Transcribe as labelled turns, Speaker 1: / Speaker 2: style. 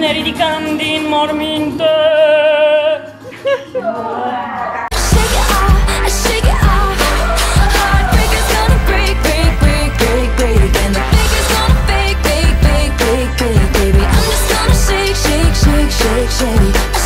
Speaker 1: Suneri ricandi in morminte
Speaker 2: Shake, shake, shake, shake.